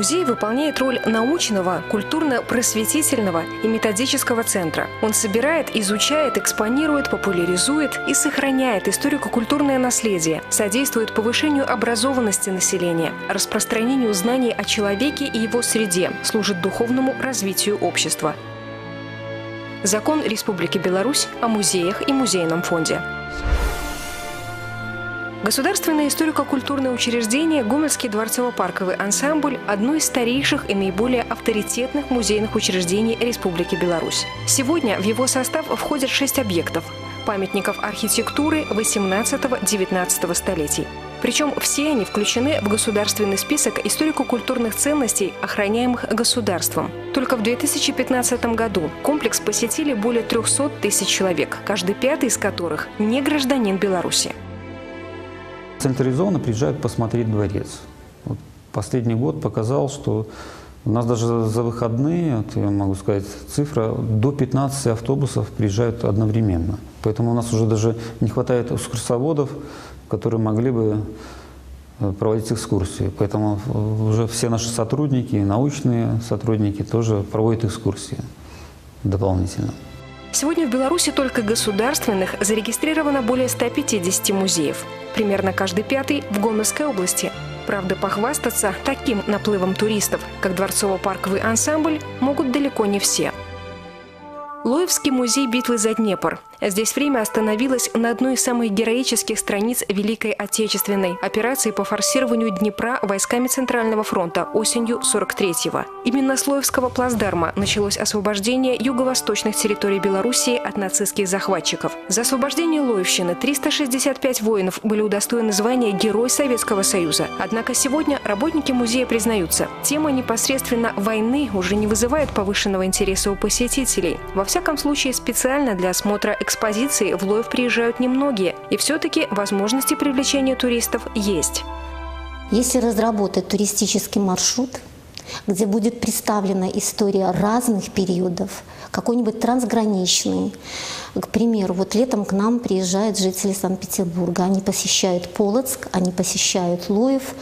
Музей выполняет роль научного, культурно-просветительного и методического центра. Он собирает, изучает, экспонирует, популяризует и сохраняет историко-культурное наследие, содействует повышению образованности населения, распространению знаний о человеке и его среде, служит духовному развитию общества. Закон Республики Беларусь о музеях и музейном фонде. Государственное историко-культурное учреждение Гомельский дворцово-парковый ансамбль – одно из старейших и наиболее авторитетных музейных учреждений Республики Беларусь. Сегодня в его состав входят шесть объектов – памятников архитектуры 18-19 столетий. Причем все они включены в государственный список историко-культурных ценностей, охраняемых государством. Только в 2015 году комплекс посетили более 300 тысяч человек, каждый пятый из которых не гражданин Беларуси. Централизованно приезжают посмотреть дворец. Вот последний год показал, что у нас даже за выходные, вот я могу сказать, цифра до 15 автобусов приезжают одновременно. Поэтому у нас уже даже не хватает экскурсоводов, которые могли бы э, проводить экскурсии. Поэтому уже все наши сотрудники, научные сотрудники тоже проводят экскурсии дополнительно. Сегодня в Беларуси только государственных зарегистрировано более 150 музеев. Примерно каждый пятый в Гомельской области. Правда, похвастаться таким наплывом туристов, как дворцово-парковый ансамбль, могут далеко не все. Лоевский музей битвы за Днепр – Здесь время остановилось на одной из самых героических страниц Великой Отечественной операции по форсированию Днепра войсками Центрального фронта осенью 43-го. Именно с Лоевского плацдарма началось освобождение юго-восточных территорий Белоруссии от нацистских захватчиков. За освобождение Лоевщины 365 воинов были удостоены звания Герой Советского Союза. Однако сегодня работники музея признаются, тема непосредственно войны уже не вызывает повышенного интереса у посетителей. Во всяком случае, специально для осмотра экспозиции в Лоев приезжают немногие, и все-таки возможности привлечения туристов есть. Если разработать туристический маршрут, где будет представлена история разных периодов, какой-нибудь трансграничный. К примеру, вот летом к нам приезжают жители Санкт-Петербурга. Они посещают Полоцк, они посещают Лоев.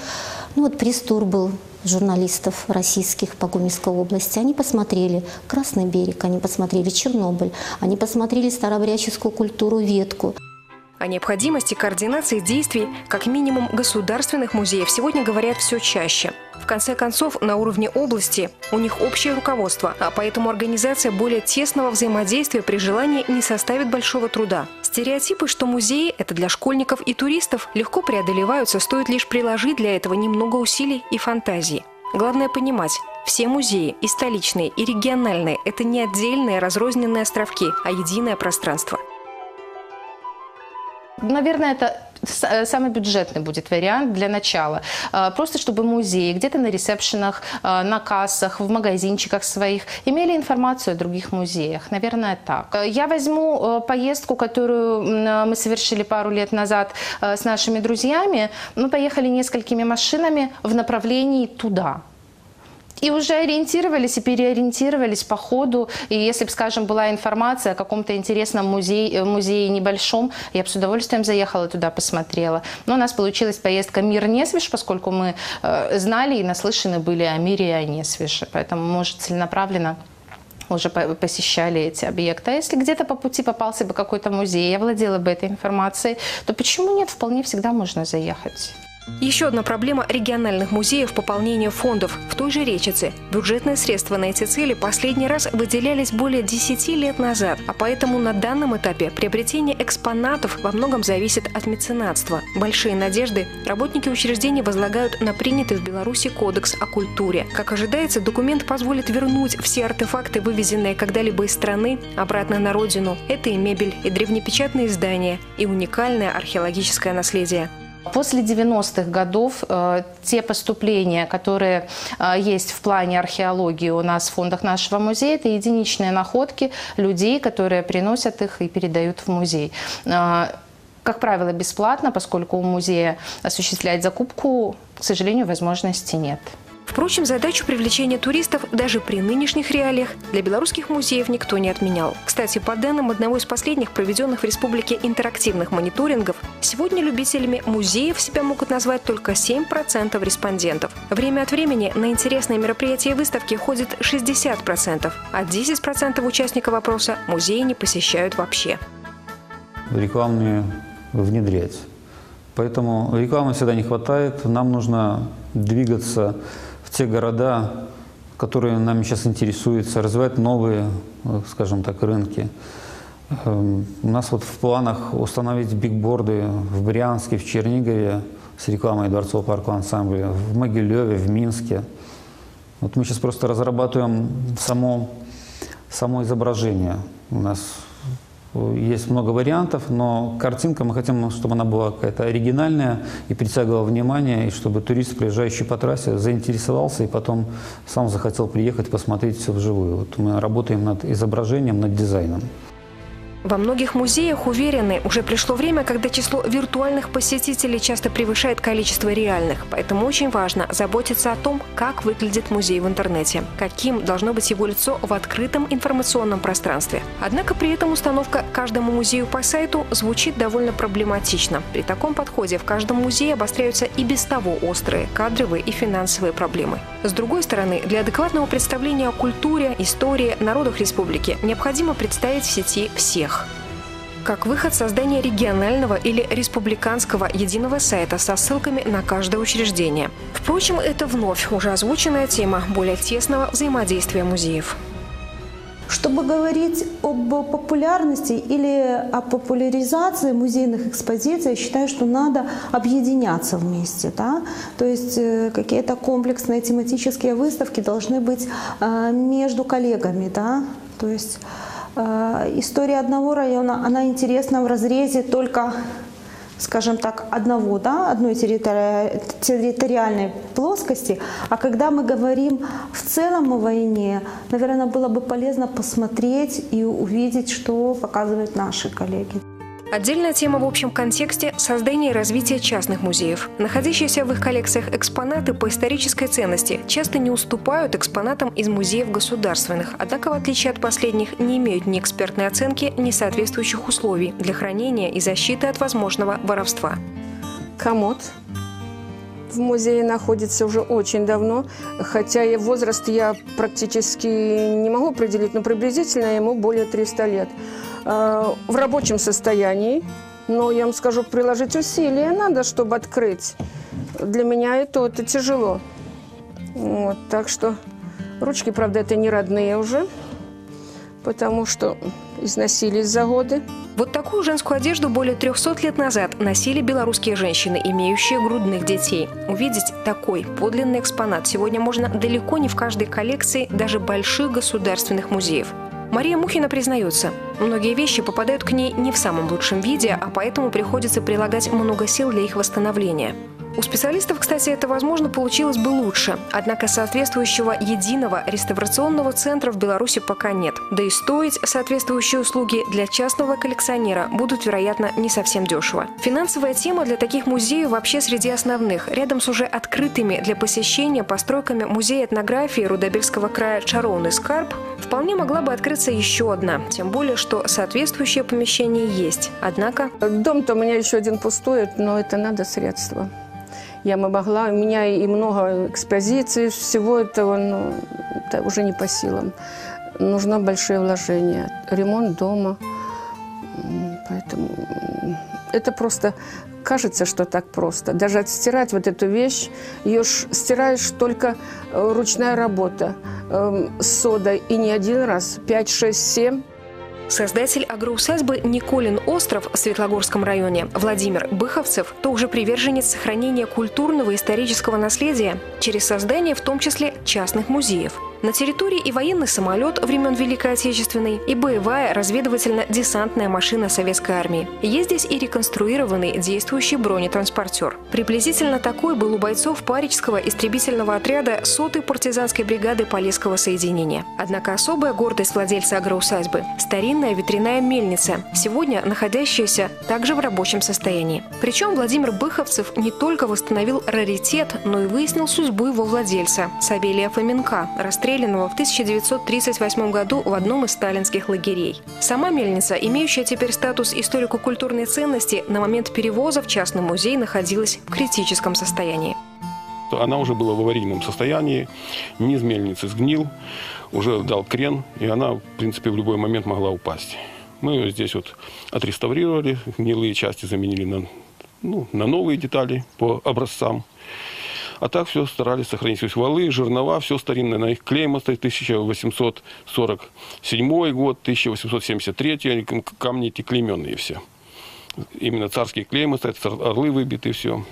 Ну вот пресс-тур был журналистов российских по Гомельской области. Они посмотрели Красный берег, они посмотрели Чернобыль, они посмотрели старообрядческую культуру ветку. О необходимости координации действий как минимум государственных музеев сегодня говорят все чаще. В конце концов, на уровне области у них общее руководство, а поэтому организация более тесного взаимодействия при желании не составит большого труда. Стереотипы, что музеи – это для школьников и туристов, легко преодолеваются, стоит лишь приложить для этого немного усилий и фантазии. Главное понимать, все музеи, и столичные, и региональные – это не отдельные разрозненные островки, а единое пространство – Наверное, это самый бюджетный будет вариант для начала. Э, просто чтобы музеи где-то на ресепшенах, э, на кассах, в магазинчиках своих имели информацию о других музеях. Наверное, так. Я возьму поездку, которую мы совершили пару лет назад с нашими друзьями. Мы поехали несколькими машинами в направлении туда. И уже ориентировались и переориентировались по ходу. И если бы, скажем, была информация о каком-то интересном музее, музее небольшом, я бы с удовольствием заехала туда, посмотрела. Но у нас получилась поездка «Мир не свеж», поскольку мы э, знали и наслышаны были о мире и о не свеже. Поэтому, может, целенаправленно уже посещали эти объекты. А если где-то по пути попался бы какой-то музей, я владела бы этой информацией, то почему нет? Вполне всегда можно заехать. Еще одна проблема региональных музеев – пополнение фондов. В той же Речице бюджетные средства на эти цели последний раз выделялись более 10 лет назад, а поэтому на данном этапе приобретение экспонатов во многом зависит от меценатства. Большие надежды работники учреждений возлагают на принятый в Беларуси кодекс о культуре. Как ожидается, документ позволит вернуть все артефакты, вывезенные когда-либо из страны, обратно на родину. Это и мебель, и древнепечатные издания, и уникальное археологическое наследие. После 90-х годов э, те поступления, которые э, есть в плане археологии у нас в фондах нашего музея, это единичные находки людей, которые приносят их и передают в музей. Э, как правило, бесплатно, поскольку у музея осуществлять закупку, к сожалению, возможности нет. Впрочем, задачу привлечения туристов даже при нынешних реалиях для белорусских музеев никто не отменял. Кстати, по данным одного из последних проведенных в республике интерактивных мониторингов, сегодня любителями музеев себя могут назвать только 7% респондентов. Время от времени на интересные мероприятия выставки ходит 60%, а 10% участников опроса музеи не посещают вообще. Рекламные внедрять. Поэтому рекламы всегда не хватает. Нам нужно двигаться те города, которые нами сейчас интересуются, развивать новые, э, скажем так, рынки. Эм, у нас вот в планах установить бигборды в Брянске, в Чернигове с рекламой Дворцового паркового ансамбля, в Могилеве, в Минске. Вот мы сейчас просто разрабатываем само, само изображение. У нас есть много вариантов, но картинка мы хотим, чтобы она была какая-то оригинальная и притягивала внимание, и чтобы турист, приезжающий по трассе, заинтересовался и потом сам захотел приехать посмотреть все вживую. Вот мы работаем над изображением, над дизайном. Во многих музеях уверены, уже пришло время, когда число виртуальных посетителей часто превышает количество реальных. Поэтому очень важно заботиться о том, как выглядит музей в интернете, каким должно быть его лицо в открытом информационном пространстве. Однако при этом установка каждому музею по сайту звучит довольно проблематично. При таком подходе в каждом музее обостряются и без того острые кадровые и финансовые проблемы. С другой стороны, для адекватного представления о культуре, истории, народах республики необходимо представить в сети всех всех. Как выход создания регионального или республиканского единого сайта со ссылками на каждое учреждение. Впрочем, это вновь уже озвученная тема более тесного взаимодействия музеев. Чтобы говорить об популярности или о популяризации музейных экспозиций, я считаю, что надо объединяться вместе. Да? То есть э, какие-то комплексные тематические выставки должны быть э, между коллегами. Да? То есть история одного района, она интересна в разрезе только скажем так, одного, да, одной территори территориальной плоскости. А когда мы говорим в целом о войне, наверное, было бы полезно посмотреть и увидеть, что показывают наши коллеги. Отдельная тема в общем контексте – создание и развитие частных музеев. Находящиеся в их коллекциях экспонаты по исторической ценности часто не уступают экспонатам из музеев государственных, однако, в отличие от последних, не имеют ни экспертной оценки, ни соответствующих условий для хранения и защиты от возможного воровства. Комод в музее находится уже очень давно, хотя и возраст я практически не могу определить, но приблизительно ему более 300 лет. Э, в рабочем состоянии, но я вам скажу, приложить усилия надо, чтобы открыть. Для меня это, это тяжело. Вот, так что ручки, правда, это не родные уже, потому что износились за годы. Вот такую женскую одежду более 300 лет назад носили белорусские женщины, имеющие грудных детей. Увидеть такой подлинный экспонат сегодня можно далеко не в каждой коллекции даже больших государственных музеев. Мария Мухина признается, многие вещи попадают к ней не в самом лучшем виде, а поэтому приходится прилагать много сил для их восстановления. У специалистов, кстати, это, возможно, получилось бы лучше. Однако соответствующего единого реставрационного центра в Беларуси пока нет. Да и стоить соответствующие услуги для частного коллекционера будут, вероятно, не совсем дешево. Финансовая тема для таких музеев вообще среди основных. Рядом с уже открытыми для посещения постройками музея этнографии Рудобельского края Чаровный Скарб вполне могла бы открыться еще одна. Тем более, что соответствующее помещение есть. Однако... Дом-то у меня еще один пустует, но это надо средства я могла, у меня и много экспозиций, всего этого, ну, это уже не по силам. Нужно большое вложение, ремонт дома, поэтому это просто кажется, что так просто. Даже отстирать вот эту вещь, ее ж стираешь только э, ручная работа э, с содой, и не один раз, 5, 6, 7. Создатель агроусадьбы Николин остров в Светлогорском районе Владимир Быховцев тоже приверженец сохранения культурного и исторического наследия через создание в том числе частных музеев – на территории и военный самолет времен Великой Отечественной, и боевая разведывательно-десантная машина Советской Армии. Есть здесь и реконструированный действующий бронетранспортер. Приблизительно такой был у бойцов Паричского истребительного отряда сотой партизанской бригады Полесского соединения. Однако особая гордость владельца агроусадьбы – старинный старинная ветряная мельница, сегодня находящаяся также в рабочем состоянии. Причем Владимир Быховцев не только восстановил раритет, но и выяснил судьбу его владельца – Савелия Фоменка, расстрелянного в 1938 году в одном из сталинских лагерей. Сама мельница, имеющая теперь статус историко-культурной ценности, на момент перевоза в частный музей находилась в критическом состоянии. Она уже была в аварийном состоянии, низ мельницы сгнил, уже дал крен, и она, в принципе, в любой момент могла упасть. Мы ее здесь вот отреставрировали, гнилые части заменили на, ну, на новые детали по образцам. А так все старались сохранить. То есть валы, жернова, все старинное. На их клейма стоит 1847 год, 1873, камни эти клейменные все. Именно царские клеймы стоят, орлы выбиты, все.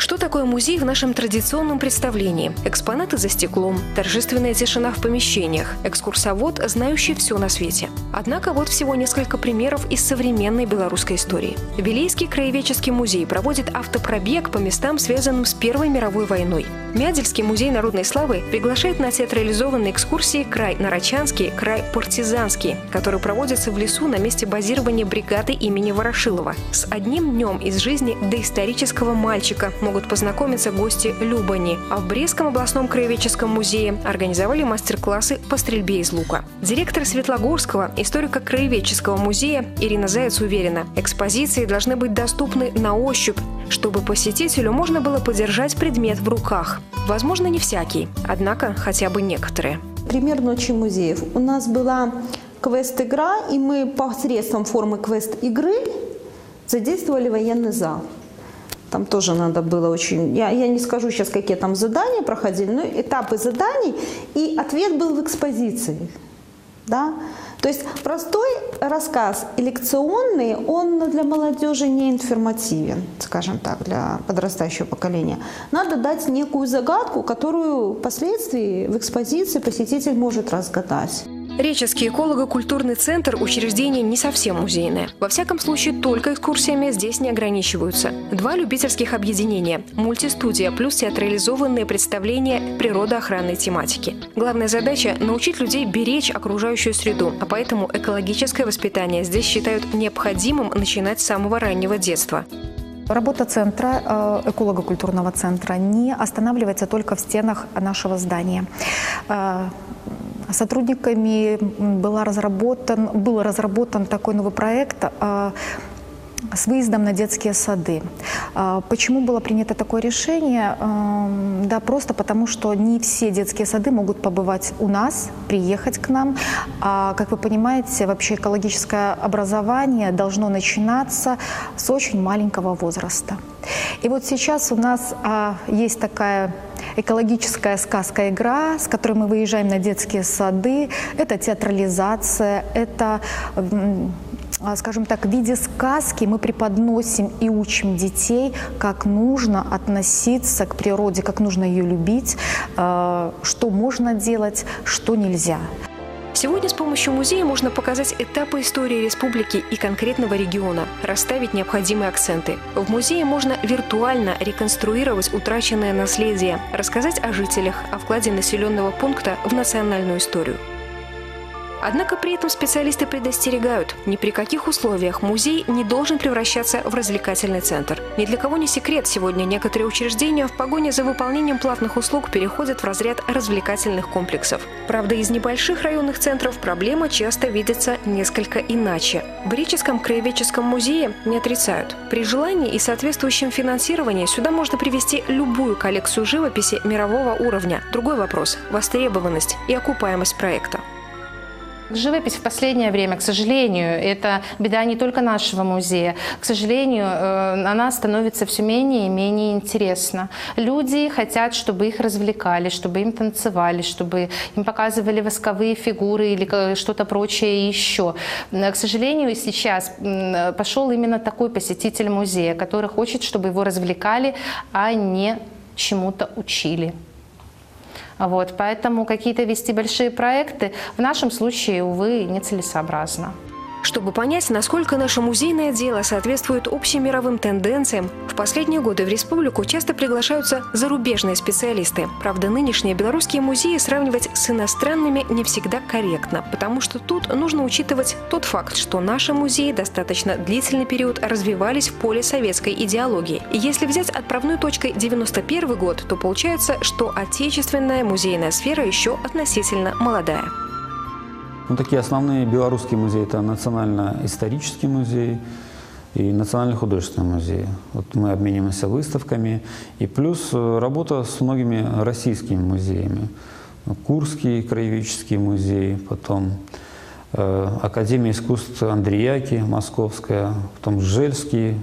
Что такое музей в нашем традиционном представлении? Экспонаты за стеклом, торжественная тишина в помещениях, экскурсовод, знающий все на свете. Однако вот всего несколько примеров из современной белорусской истории. Вилейский краеведческий музей проводит автопробег по местам, связанным с Первой мировой войной. Мядельский музей народной славы приглашает на театрализованные экскурсии край Нарочанский, край Партизанский, который проводится в лесу на месте базирования бригады имени Ворошилова. С одним днем из жизни доисторического мальчика – могут познакомиться гости Любани. А в Брестском областном краеведческом музее организовали мастер-классы по стрельбе из лука. Директор Светлогорского историко-краеведческого музея Ирина Заяц уверена, экспозиции должны быть доступны на ощупь, чтобы посетителю можно было подержать предмет в руках. Возможно, не всякий, однако хотя бы некоторые. Пример «Ночи музеев». У нас была квест-игра, и мы посредством формы квест-игры задействовали военный зал. Там тоже надо было очень... Я, я не скажу сейчас, какие там задания проходили, но этапы заданий, и ответ был в экспозиции. Да? То есть простой рассказ лекционный, он для молодежи не информативен, скажем так, для подрастающего поколения. Надо дать некую загадку, которую впоследствии в экспозиции посетитель может разгадать. Реческий эколого-культурный центр – учреждение не совсем музейное. Во всяком случае, только экскурсиями здесь не ограничиваются. Два любительских объединения – мультистудия плюс театрализованные представления природоохранной тематики. Главная задача – научить людей беречь окружающую среду, а поэтому экологическое воспитание здесь считают необходимым начинать с самого раннего детства. Работа центра, э, эколого-культурного центра, не останавливается только в стенах нашего здания. Э, Сотрудниками была разработан, был разработан такой новый проект а, с выездом на детские сады. А, почему было принято такое решение? Да, просто потому, что не все детские сады могут побывать у нас, приехать к нам. А, как вы понимаете, вообще экологическое образование должно начинаться с очень маленького возраста. И вот сейчас у нас а, есть такая экологическая сказка-игра, с которой мы выезжаем на детские сады. Это театрализация, это скажем так, в виде сказки мы преподносим и учим детей, как нужно относиться к природе, как нужно ее любить, а, что можно делать, что нельзя. Сегодня с помощью музея можно показать этапы истории республики и конкретного региона, расставить необходимые акценты. В музее можно виртуально реконструировать утраченное наследие, рассказать о жителях, о вкладе населенного пункта в национальную историю. Однако при этом специалисты предостерегают, ни при каких условиях музей не должен превращаться в развлекательный центр. Ни для кого не секрет, сегодня некоторые учреждения в погоне за выполнением платных услуг переходят в разряд развлекательных комплексов. Правда, из небольших районных центров проблема часто видится несколько иначе. В Реческом краеведческом музее не отрицают. При желании и соответствующем финансировании сюда можно привести любую коллекцию живописи мирового уровня. Другой вопрос – востребованность и окупаемость проекта. Живопись в последнее время, к сожалению, это беда не только нашего музея. К сожалению, э, она становится все менее и менее интересна. Люди хотят, чтобы их развлекали, чтобы им танцевали, чтобы им показывали восковые фигуры или что-то прочее еще. К сожалению, сейчас пошел именно такой посетитель музея, который хочет, чтобы его развлекали, а не чему-то учили. Вот, поэтому какие-то вести большие проекты в нашем случае, увы, нецелесообразно. Чтобы понять, насколько наше музейное дело соответствует общемировым тенденциям, в последние годы в республику часто приглашаются зарубежные специалисты. Правда, нынешние белорусские музеи сравнивать с иностранными не всегда корректно, потому что тут нужно учитывать тот факт, что наши музеи достаточно длительный период развивались в поле советской идеологии. И если взять отправной точкой 91 год, то получается, что отечественная музейная сфера еще относительно молодая. Ну, такие основные белорусские музеи – это Национально-исторический музей и Национально-художественный музей. Вот мы обмениваемся выставками. И плюс э, работа с многими российскими музеями. Курский краеведческий музей, потом э, Академия искусств Андреяки московская, потом Жельский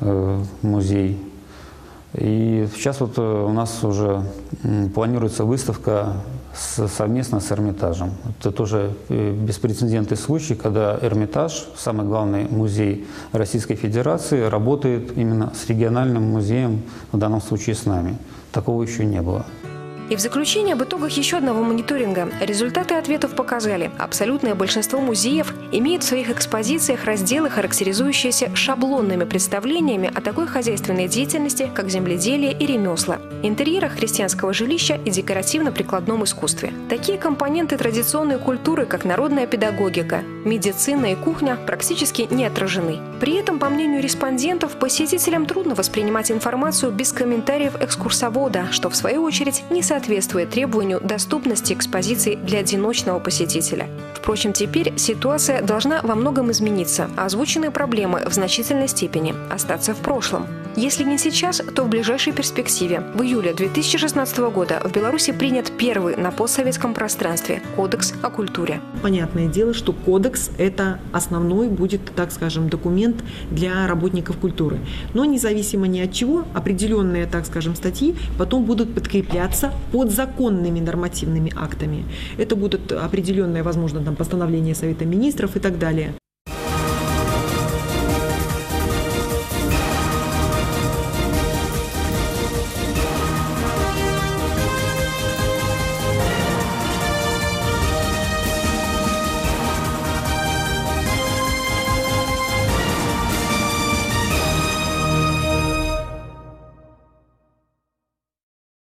э, музей. И сейчас вот э, у нас уже планируется выставка совместно с Эрмитажем. Это тоже э, беспрецедентный случай, когда Эрмитаж, самый главный музей Российской Федерации, работает именно с региональным музеем, в данном случае с нами. Такого еще не было. И в заключение об итогах еще одного мониторинга. Результаты ответов показали. Абсолютное большинство музеев имеет в своих экспозициях разделы, характеризующиеся шаблонными представлениями о такой хозяйственной деятельности, как земледелие и ремесла, интерьерах христианского жилища и декоративно-прикладном искусстве. Такие компоненты традиционной культуры, как народная педагогика, медицина и кухня, практически не отражены. При этом, по мнению респондентов, посетителям трудно воспринимать информацию без комментариев экскурсовода, что в свою очередь не соответствует соответствует требованию доступности экспозиции для одиночного посетителя. Впрочем, теперь ситуация должна во многом измениться, а озвученные проблемы в значительной степени остаться в прошлом. Если не сейчас, то в ближайшей перспективе. В июле 2016 года в Беларуси принят первый на постсоветском пространстве Кодекс о культуре. Понятное дело, что кодекс – это основной будет, так скажем, документ для работников культуры. Но независимо ни от чего, определенные, так скажем, статьи потом будут подкрепляться подзаконными нормативными актами. Это будут определенные, возможно, там, постановления Совета Министров и так далее.